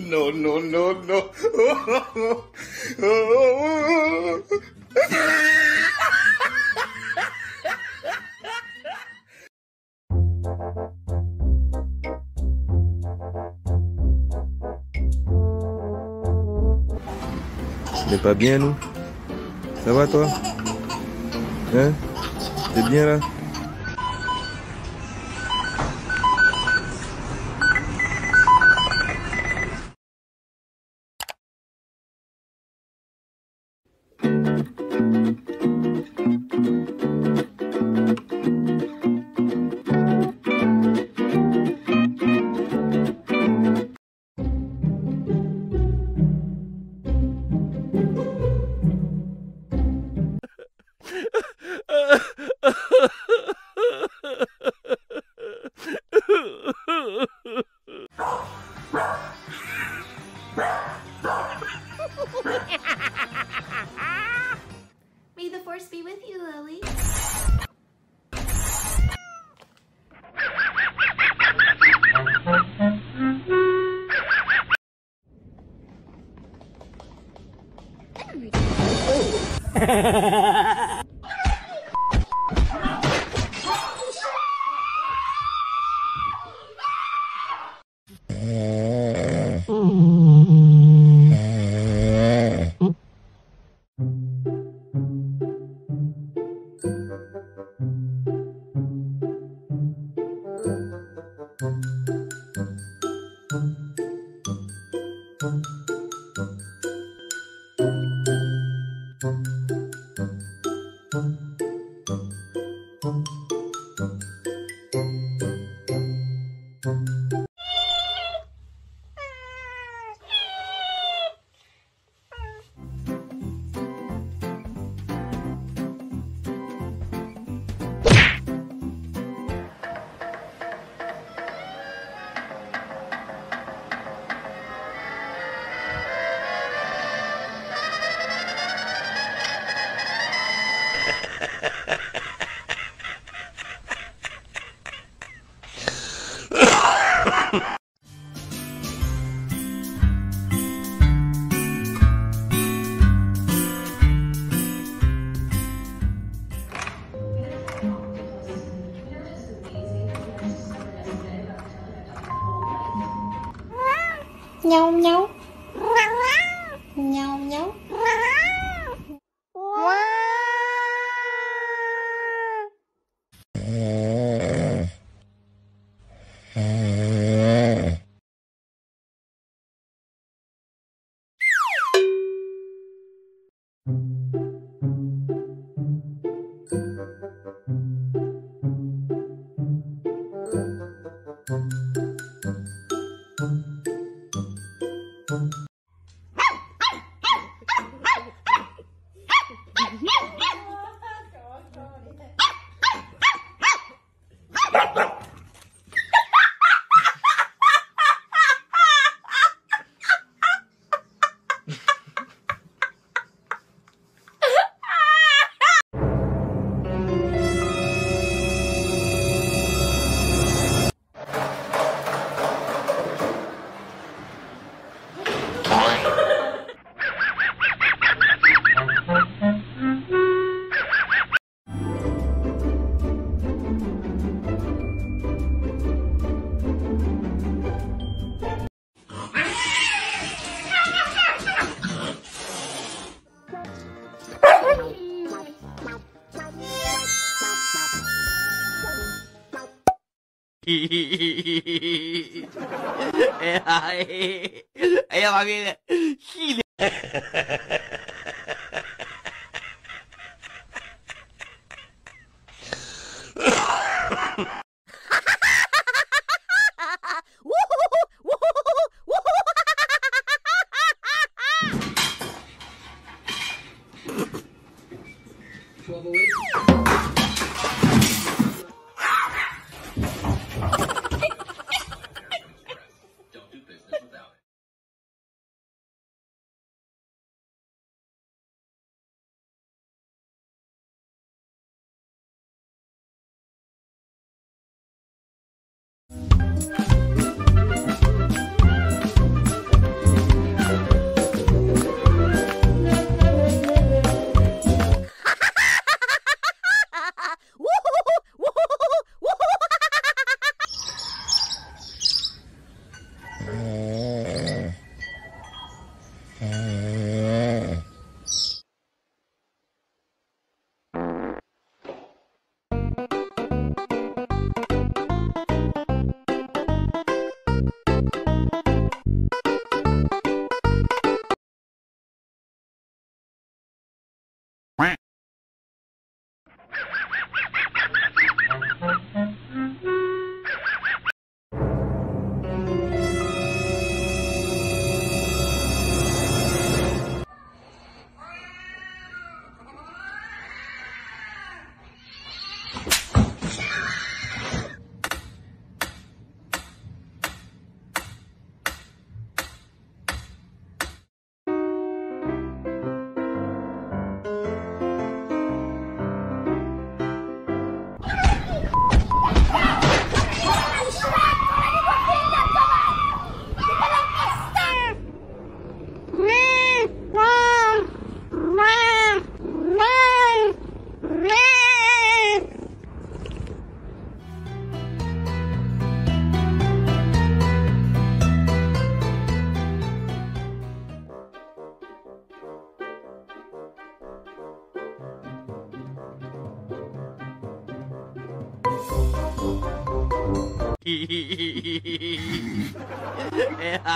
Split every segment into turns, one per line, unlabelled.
no, no, no, no.
T'es pas bien, nous? Ça va, toi? Hein? T'es bien, là
Ay, ay,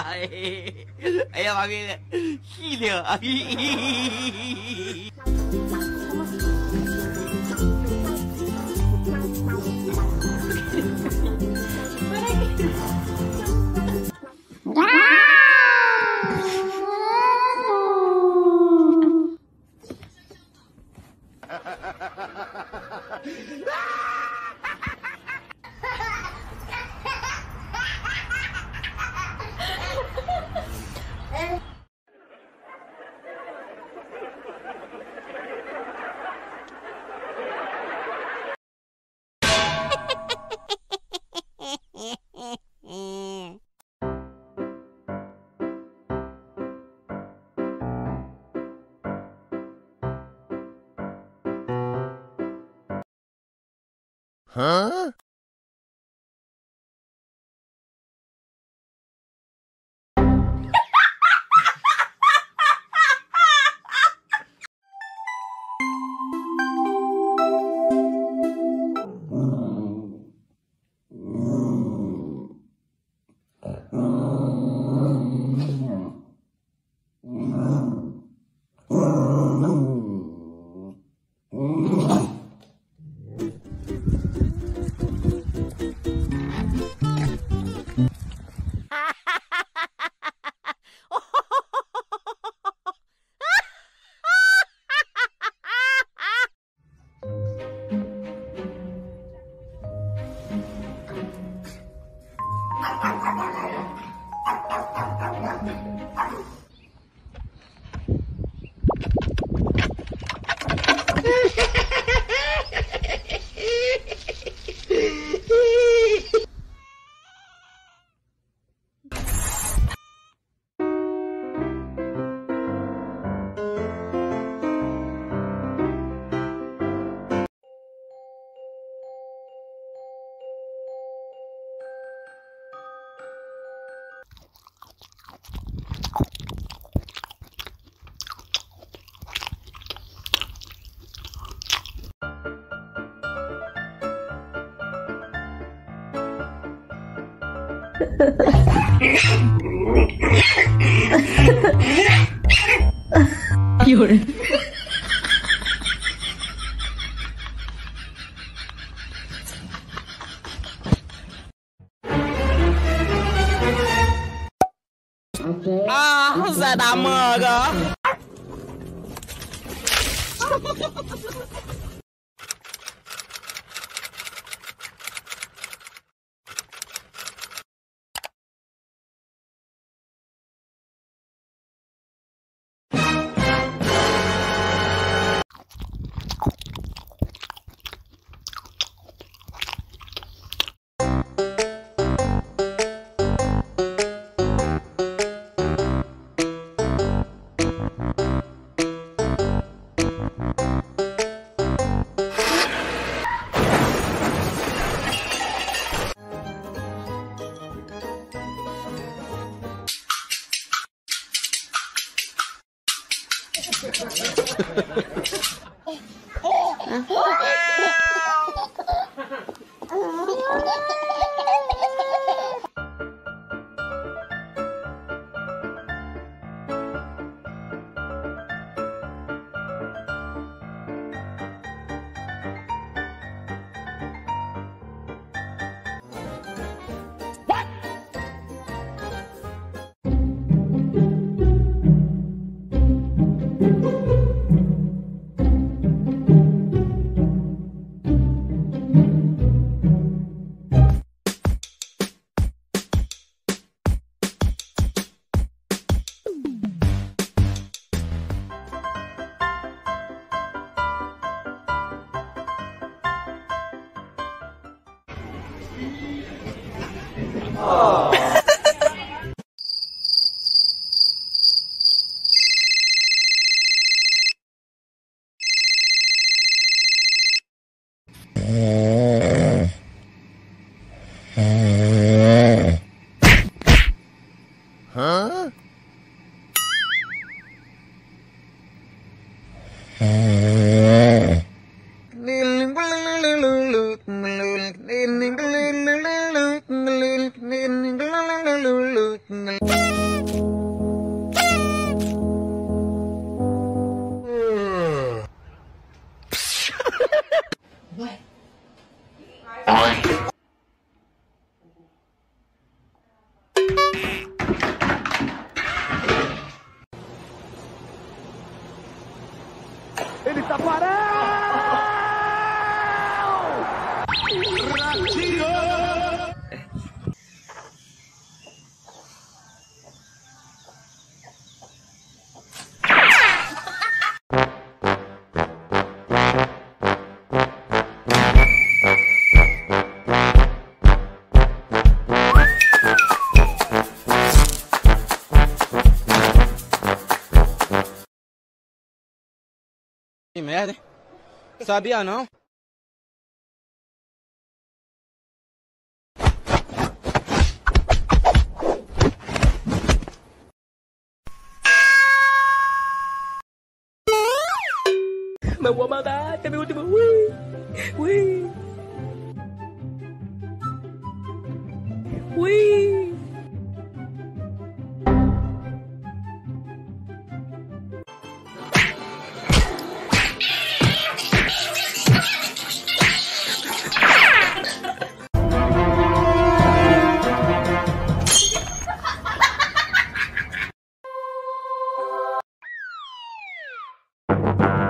哎 哎
呀妈逼的
细
听啊 Huh? 有人。
啊，在打
妈个！Yeah. Sabia não?
Meu vou mandar, é meu último.
Na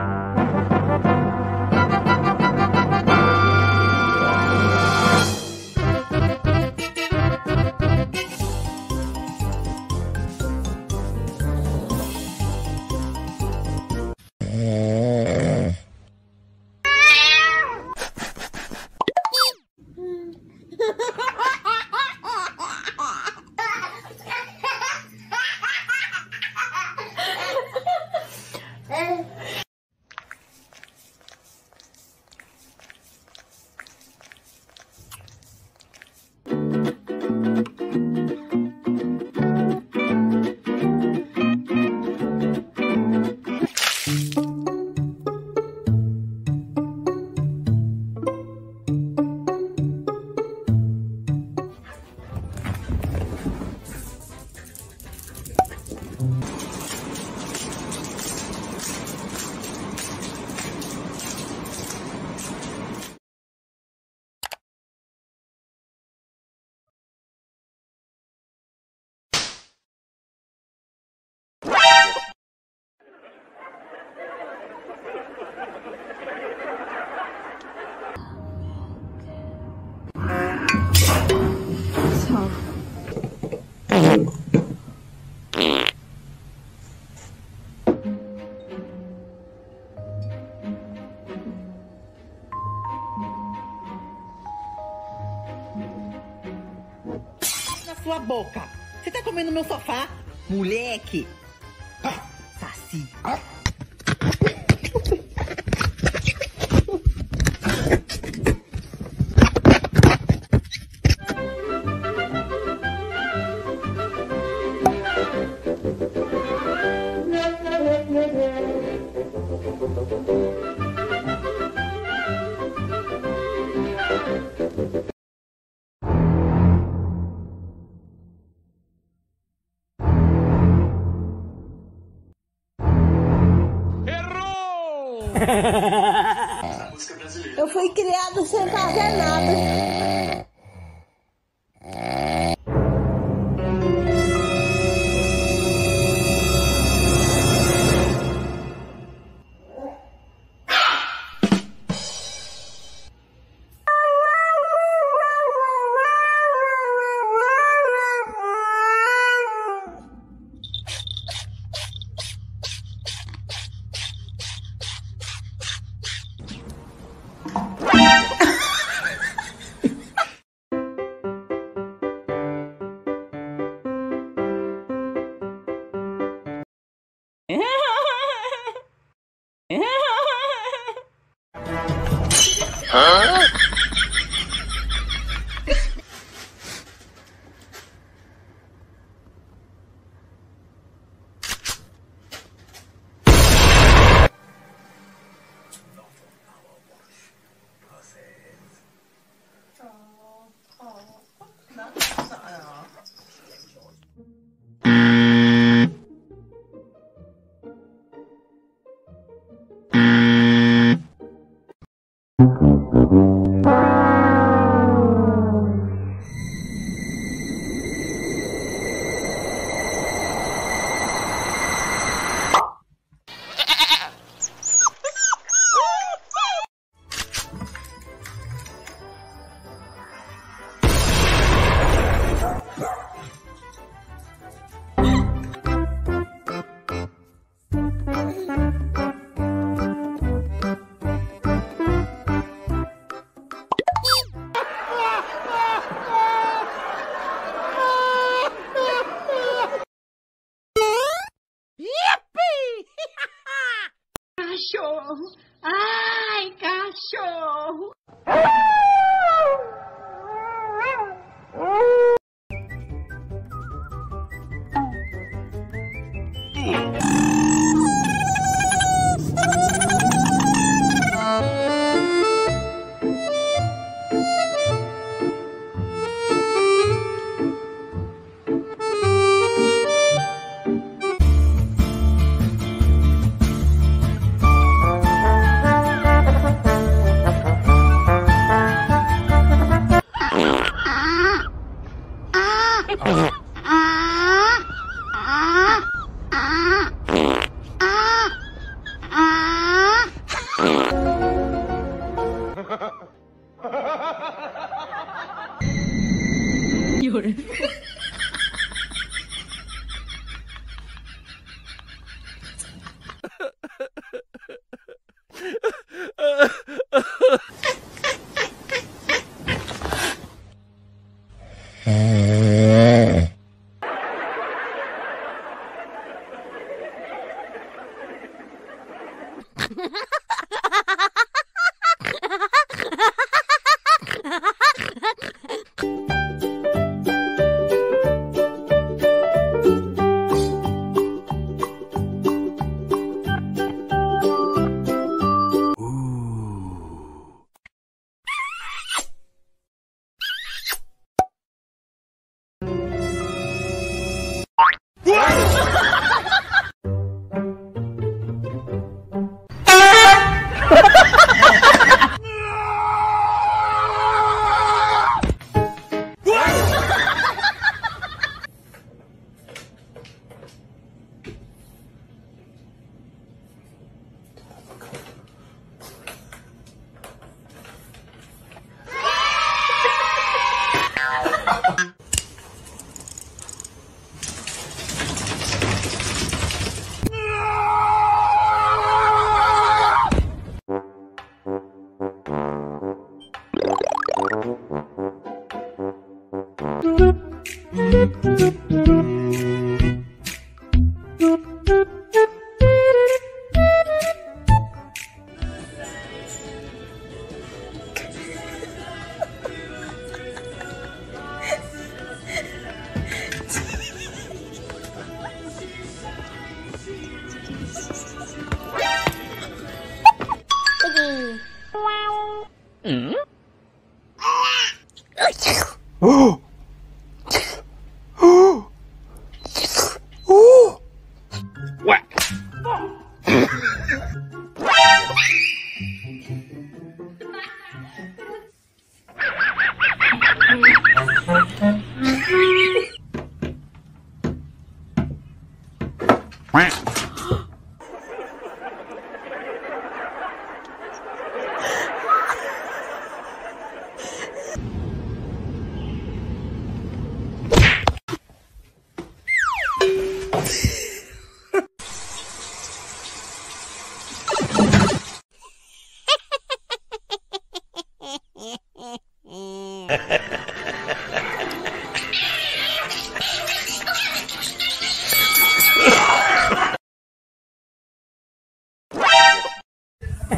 sua boca. Você tá comendo meu sofá? Moleque! Ah, Saci!
Eu fui criado sem fazer nada.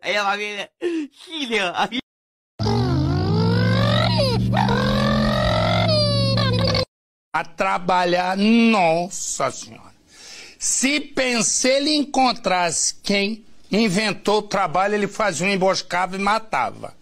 Aí a
trabalhar, nossa senhora. Se pensei ele encontrasse quem inventou o trabalho, ele fazia um emboscava e matava.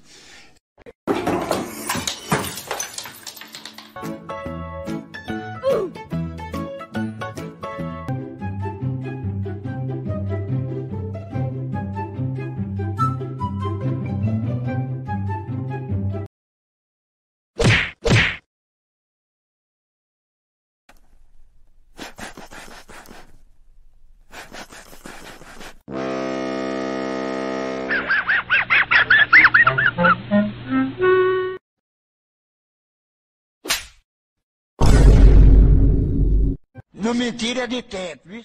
Não mentira de tempo, viu?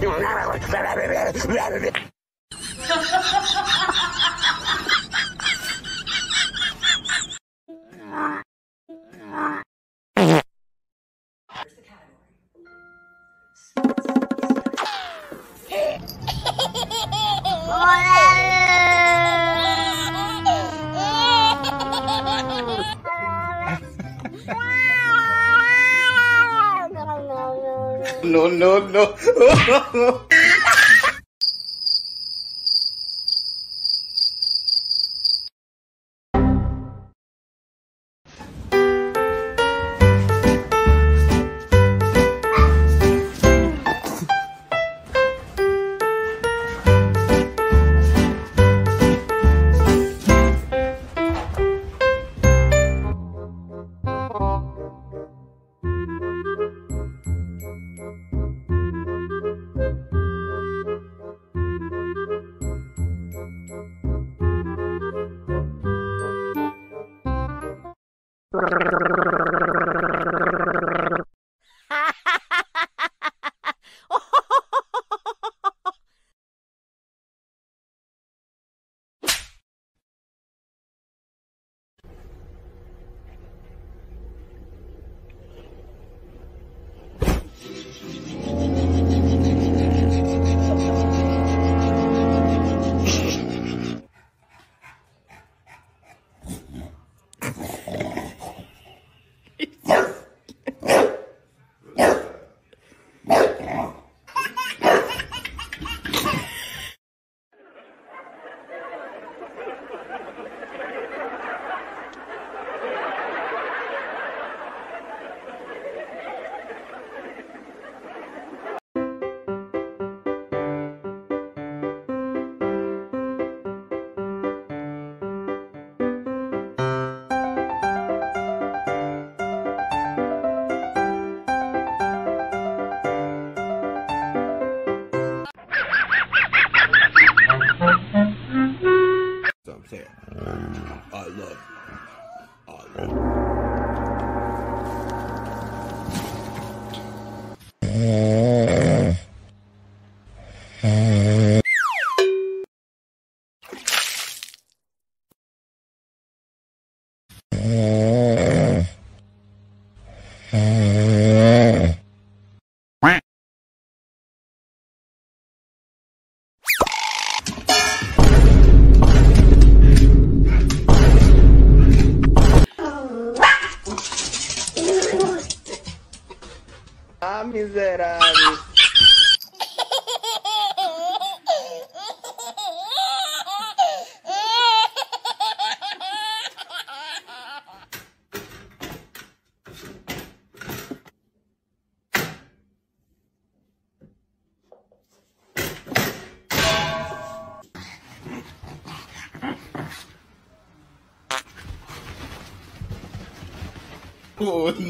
No,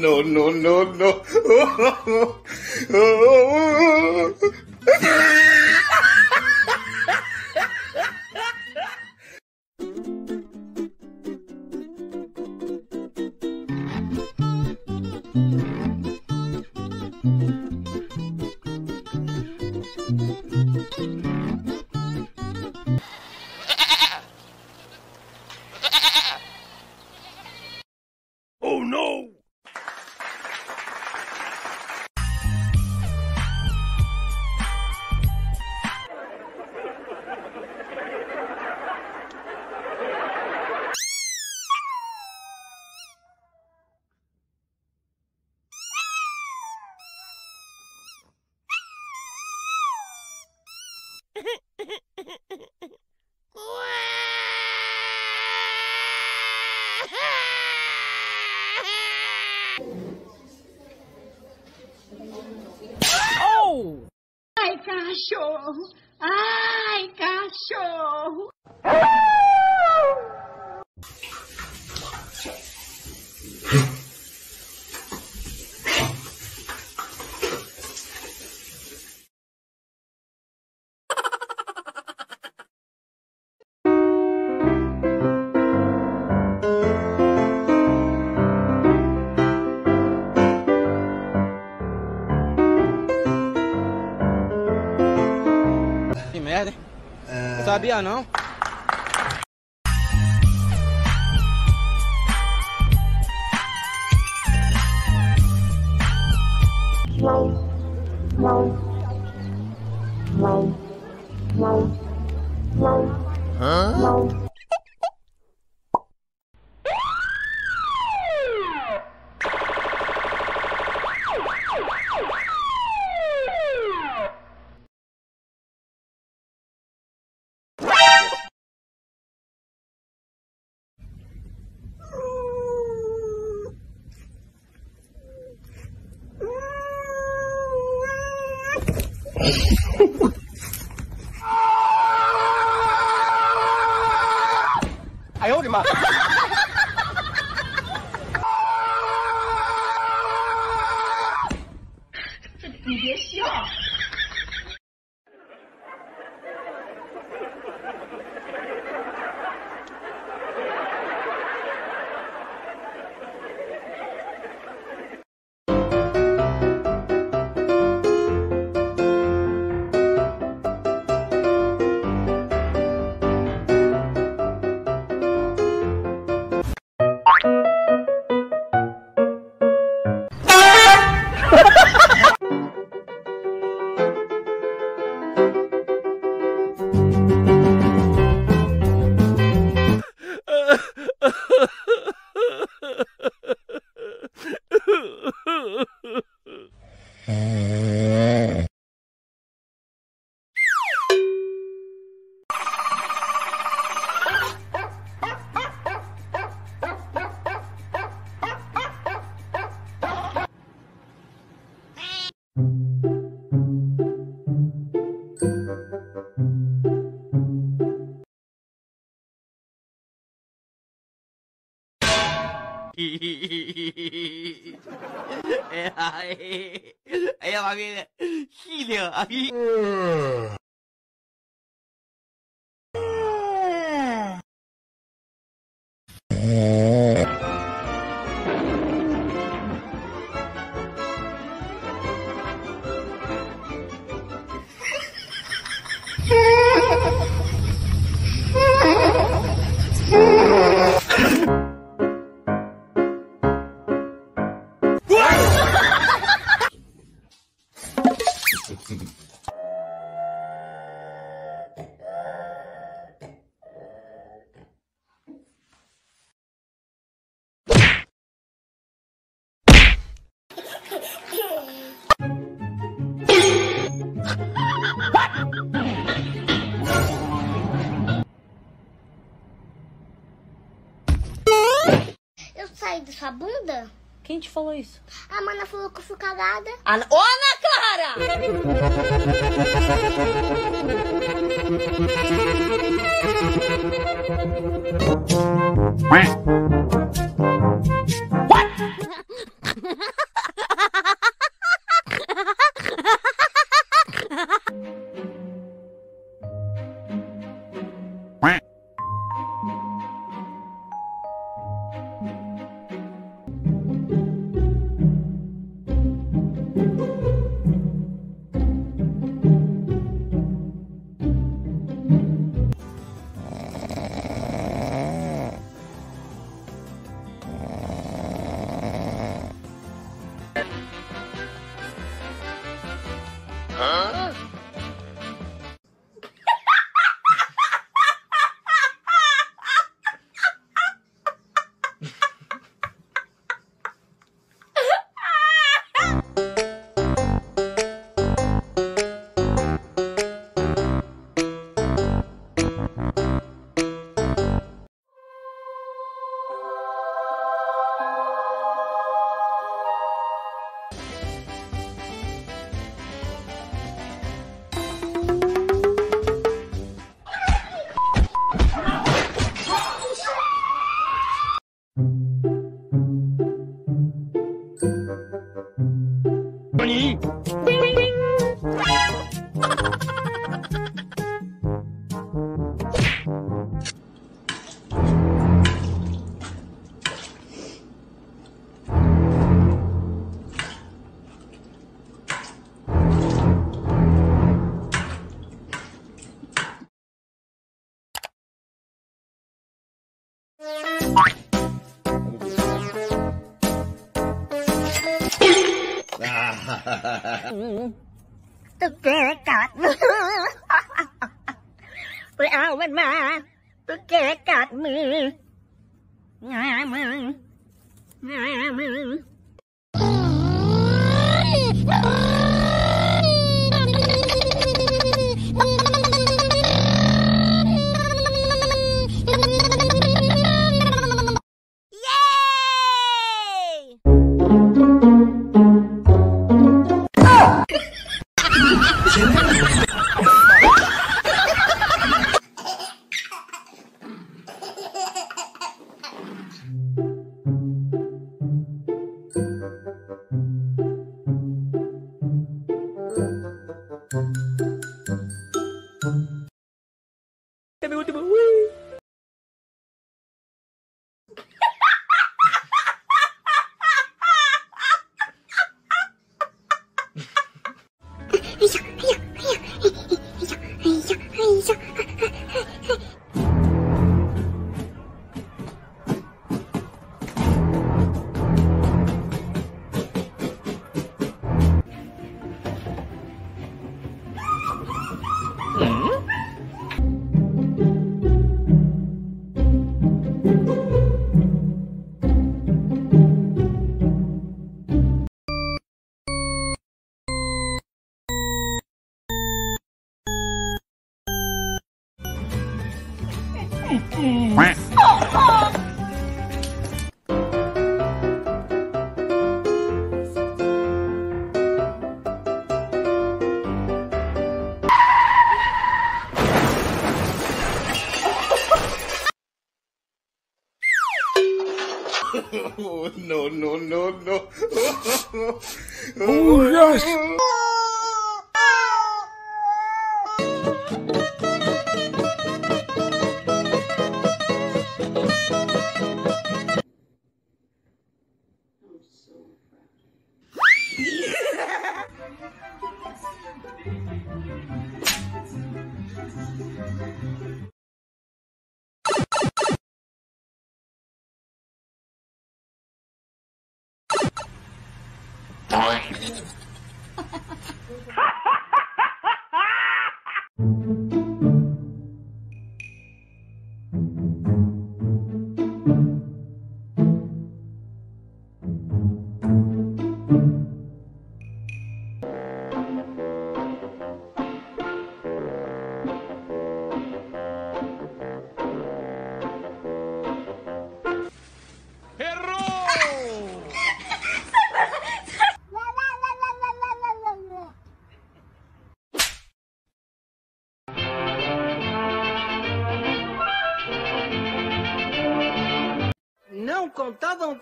no, no,
no, no.
sabia não.
Yeah.
Quem te falou isso?
A mana falou que eu fui calada.
A... Ah, Ana,
cara! Quack!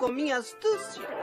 Com minha astúcia.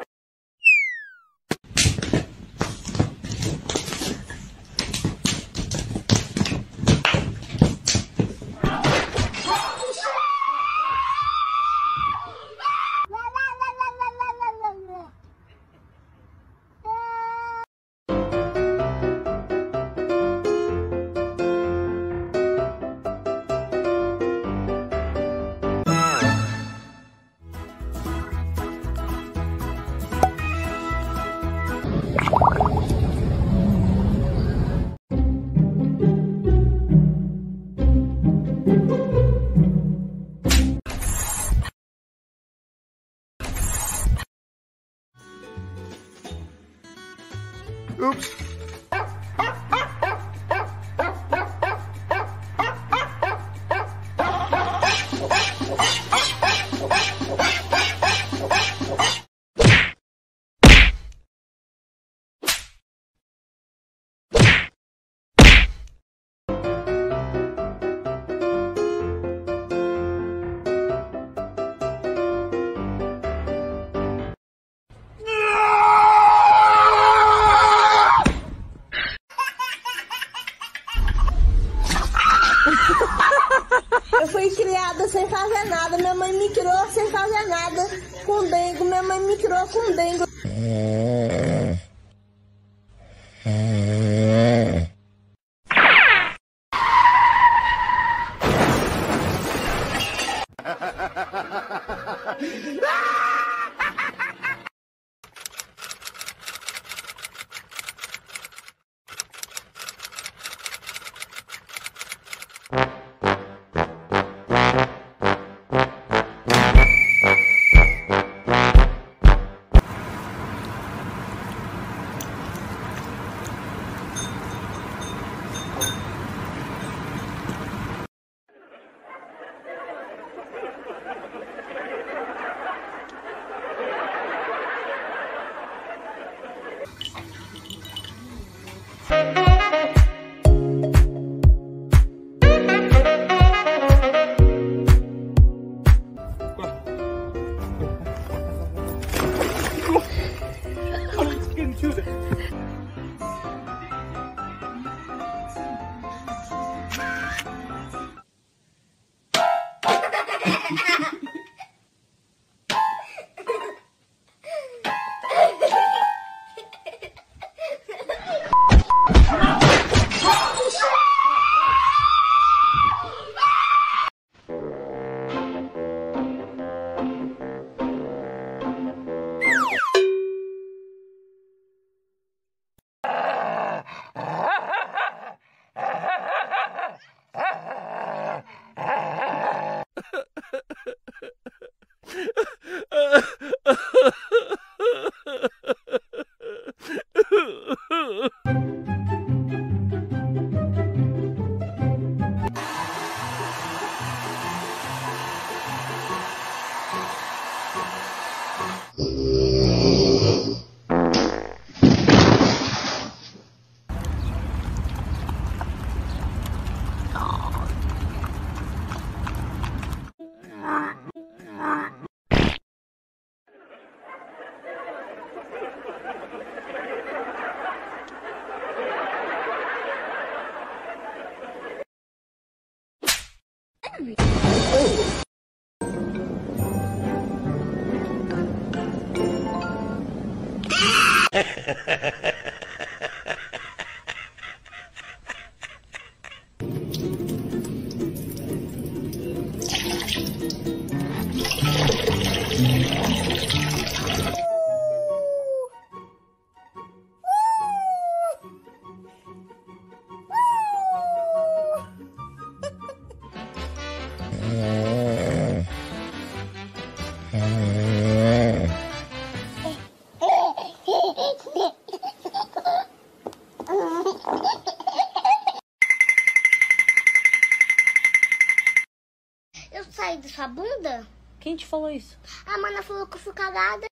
Quem te falou isso?
A mana falou que eu fui cagada.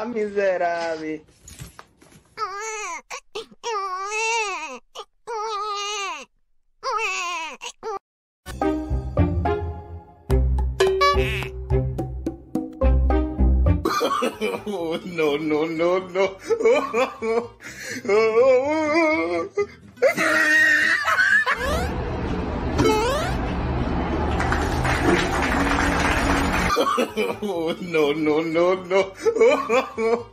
Ah, miserável.
Oh, no, no, no, no. Google.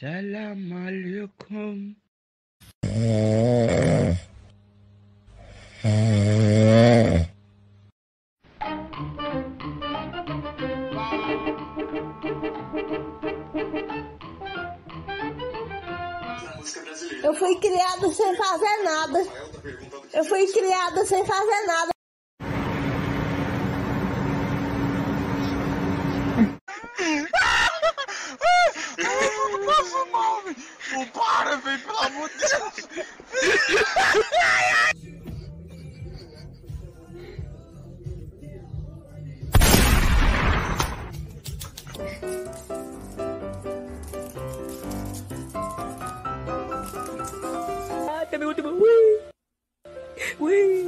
Salam alaikum.
Eu fui criada sem fazer nada. Eu fui criada sem fazer nada.
Whee!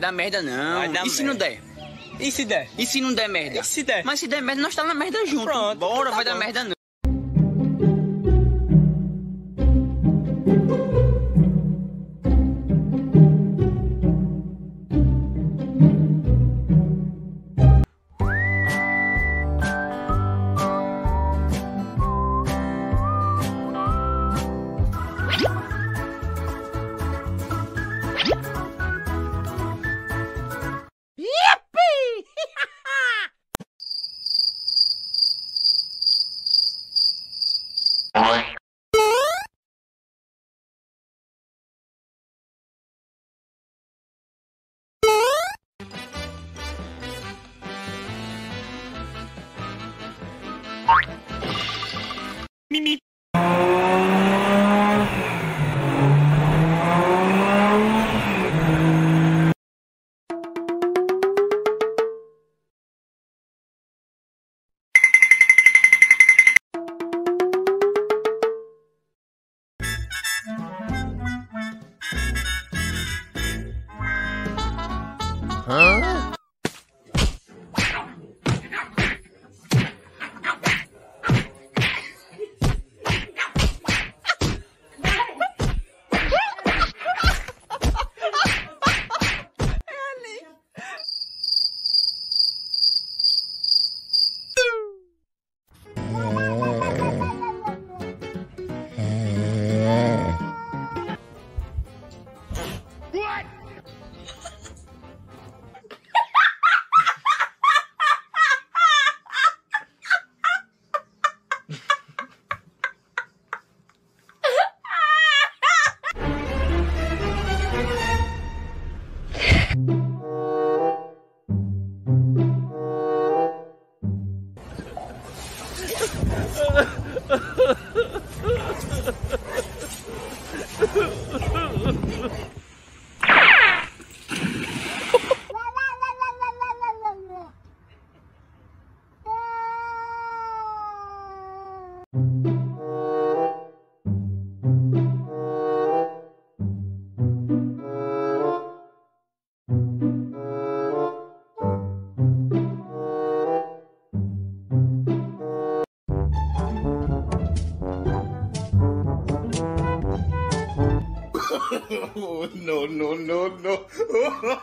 Vai dar merda não.
Dar
e se não
merda.
der? E se der? E se não der merda?
E se der?
Mas se der merda, nós tá na merda junto.
Pronto,
Bora,
então tá
vai dar
bom.
merda não.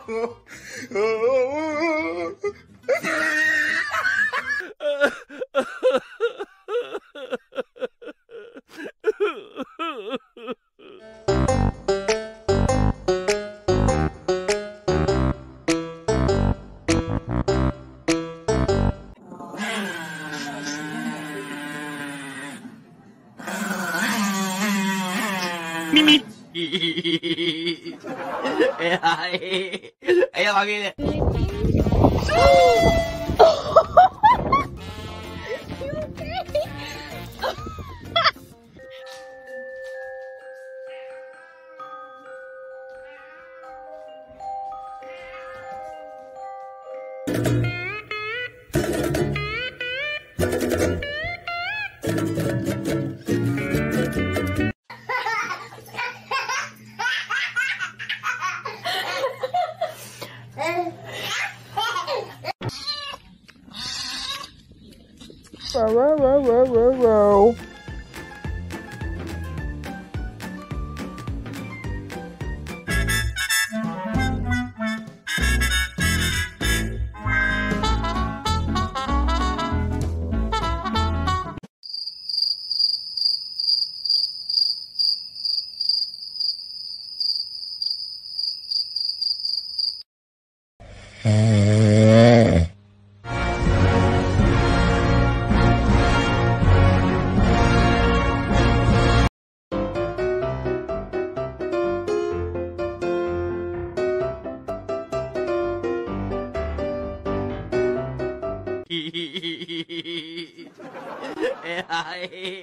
o,
Bye.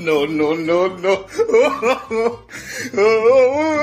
No,
no,
no, no.